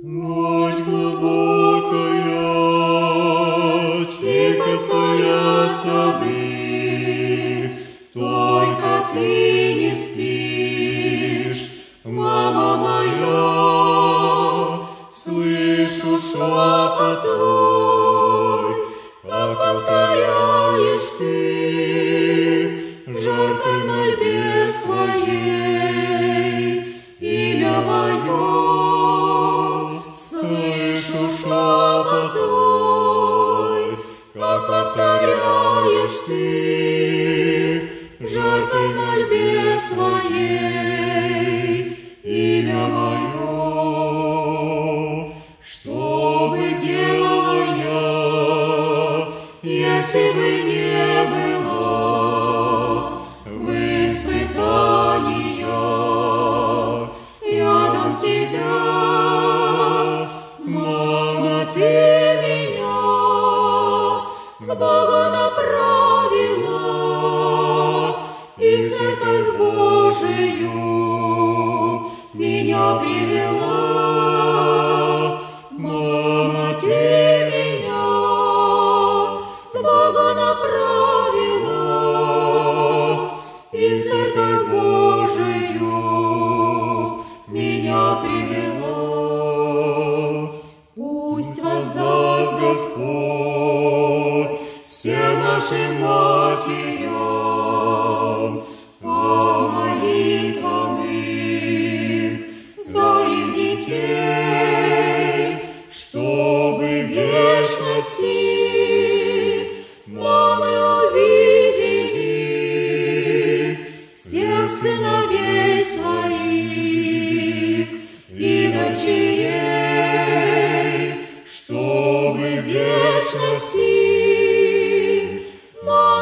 Ночь глубокая, тихо стоят сады, Только ты не спишь, мама моя. Слышу шепот твой, как повторяешь ты повторяешь ты жаркой мольбе своей имя мое. Что бы делала я, если бы не было в испытаниях рядом тебя? Мама, ты к Богу направила и в церковь Божию меня привела. Мама, ты меня к Богу направила и в церковь Божию меня. Воздаст Господь всем нашим матерям по молитвам их за их детей, чтобы в вечности мамы увидели всех сыновей своих и дочерей, вечности мамы